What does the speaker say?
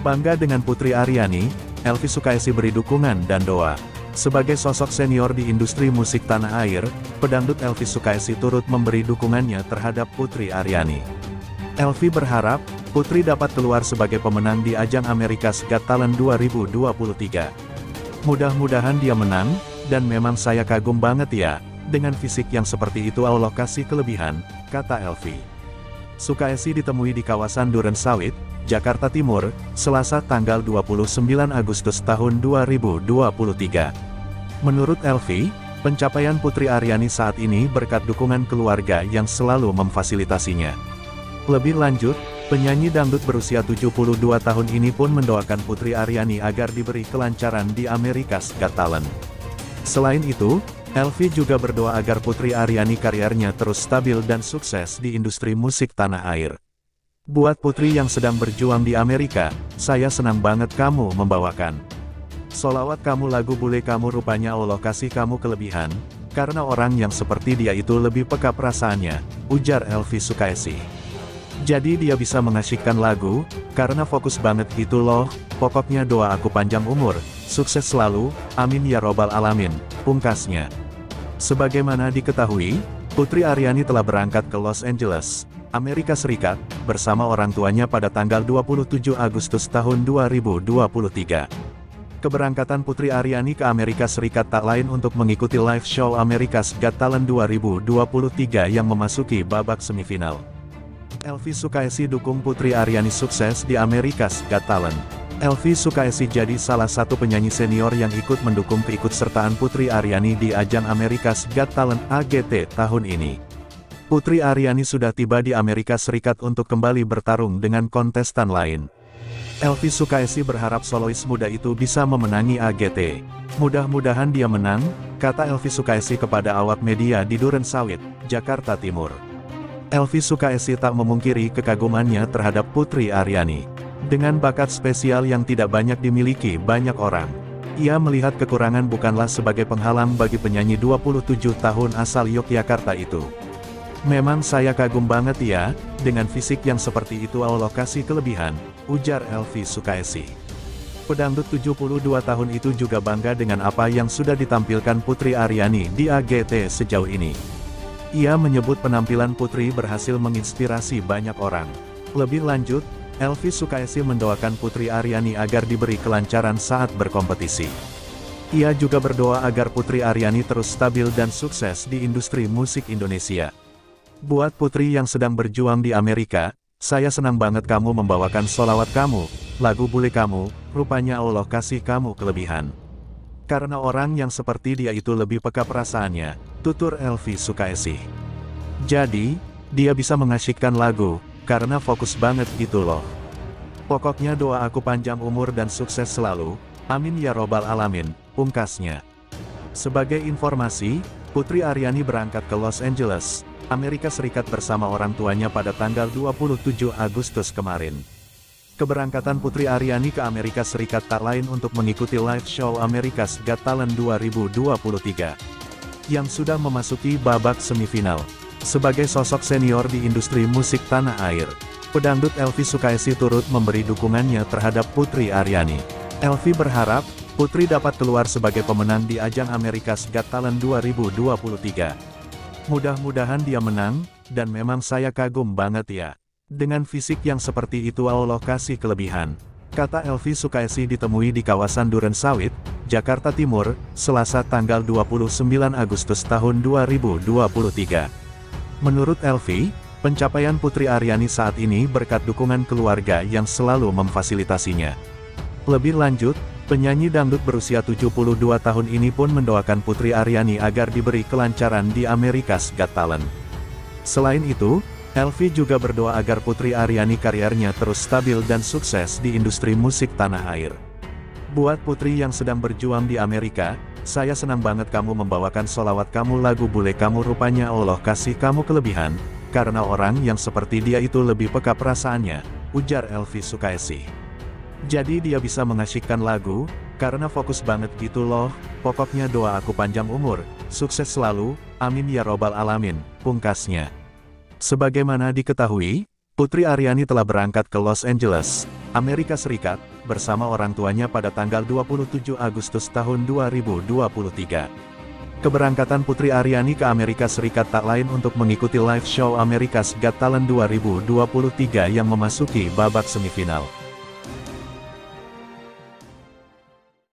Bangga dengan Putri Aryani, Elvi Sukaisi beri dukungan dan doa. Sebagai sosok senior di industri musik tanah air, pedangdut Elvi Sukaisi turut memberi dukungannya terhadap Putri Aryani. Elvi berharap, Putri dapat keluar sebagai pemenang di ajang America's Got Talent 2023. Mudah-mudahan dia menang, dan memang saya kagum banget ya, dengan fisik yang seperti itu Allah kasih kelebihan, kata Elvi. Sukaisi ditemui di kawasan Duren Sawit, Jakarta Timur, Selasa tanggal 29 Agustus tahun 2023. Menurut Elvi, pencapaian Putri Aryani saat ini berkat dukungan keluarga yang selalu memfasilitasinya. Lebih lanjut, penyanyi dangdut berusia 72 tahun ini pun mendoakan Putri Aryani agar diberi kelancaran di America's Got Talent. Selain itu, Elvi juga berdoa agar Putri Aryani karirnya terus stabil dan sukses di industri musik tanah air. Buat Putri yang sedang berjuang di Amerika, saya senang banget kamu membawakan. Solawat kamu lagu bule kamu rupanya Allah kasih kamu kelebihan, karena orang yang seperti dia itu lebih peka perasaannya, ujar Elvi Sukaisi. Jadi dia bisa mengasyikkan lagu, karena fokus banget gitu loh, pokoknya doa aku panjang umur, sukses selalu, amin ya robbal alamin, pungkasnya. Sebagaimana diketahui, Putri Aryani telah berangkat ke Los Angeles, Amerika Serikat, bersama orang tuanya pada tanggal 27 Agustus tahun 2023. Keberangkatan Putri Aryani ke Amerika Serikat tak lain untuk mengikuti live show America's Got Talent 2023 yang memasuki babak semifinal. Elvi Sukaisi dukung Putri Aryani sukses di America's Got Talent. Elvi Sukaisi jadi salah satu penyanyi senior yang ikut mendukung keikutsertaan Putri Aryani di ajang America's Got Talent AGT tahun ini. Putri Aryani sudah tiba di Amerika Serikat untuk kembali bertarung dengan kontestan lain. Elvi Sukaisi berharap solois muda itu bisa memenangi AGT. Mudah-mudahan dia menang, kata Elvi Sukaisi kepada awak media di Duren Sawit, Jakarta Timur. Elvi Sukaisi tak memungkiri kekagumannya terhadap Putri Aryani. Dengan bakat spesial yang tidak banyak dimiliki banyak orang. Ia melihat kekurangan bukanlah sebagai penghalang bagi penyanyi 27 tahun asal Yogyakarta itu. Memang saya kagum banget ya, dengan fisik yang seperti itu Allah kasih kelebihan, ujar Elvi Sukaisi. Pedangdut 72 tahun itu juga bangga dengan apa yang sudah ditampilkan Putri Aryani di AGT sejauh ini. Ia menyebut penampilan Putri berhasil menginspirasi banyak orang. Lebih lanjut, Elvi Sukaisi mendoakan Putri Aryani agar diberi kelancaran saat berkompetisi. Ia juga berdoa agar Putri Aryani terus stabil dan sukses di industri musik Indonesia. Buat Putri yang sedang berjuang di Amerika, saya senang banget kamu membawakan solawat kamu, lagu bule kamu, rupanya Allah kasih kamu kelebihan. Karena orang yang seperti dia itu lebih peka perasaannya, tutur Elvi Sukaisi. Jadi, dia bisa mengasyikkan lagu, karena fokus banget gitu loh. Pokoknya doa aku panjang umur dan sukses selalu, amin ya robbal alamin, pungkasnya. Sebagai informasi, Putri Aryani berangkat ke Los Angeles, Amerika Serikat bersama orang tuanya pada tanggal 27 Agustus kemarin. Keberangkatan Putri Aryani ke Amerika Serikat tak lain untuk mengikuti live show America's Got Talent 2023, yang sudah memasuki babak semifinal. Sebagai sosok senior di industri musik tanah air, pedangdut Elvi Sukaisi turut memberi dukungannya terhadap Putri Aryani. Elvi berharap, Putri dapat keluar sebagai pemenang di ajang America's Got Talent 2023. Mudah-mudahan dia menang, dan memang saya kagum banget ya. Dengan fisik yang seperti itu Allah kasih kelebihan. Kata Elvi Sukaisi ditemui di kawasan Duren Sawit, Jakarta Timur, Selasa tanggal 29 Agustus tahun 2023. Menurut Elvi, pencapaian Putri Aryani saat ini berkat dukungan keluarga yang selalu memfasilitasinya. Lebih lanjut, penyanyi dangdut berusia 72 tahun ini pun mendoakan Putri Aryani agar diberi kelancaran di America's Got Talent. Selain itu, Elvi juga berdoa agar Putri Aryani karirnya terus stabil dan sukses di industri musik tanah air. Buat Putri yang sedang berjuang di Amerika, saya senang banget kamu membawakan solawat kamu lagu bule kamu rupanya Allah kasih kamu kelebihan, karena orang yang seperti dia itu lebih peka perasaannya, ujar Elvi Sukaisi. Jadi dia bisa mengasyikkan lagu, karena fokus banget gitu loh, pokoknya doa aku panjang umur, sukses selalu, amin ya robbal alamin, pungkasnya. Sebagaimana diketahui, Putri Aryani telah berangkat ke Los Angeles, Amerika Serikat, bersama orang tuanya pada tanggal 27 Agustus tahun 2023. Keberangkatan Putri Aryani ke Amerika Serikat tak lain untuk mengikuti live show America's Got Talent 2023 yang memasuki babak semifinal.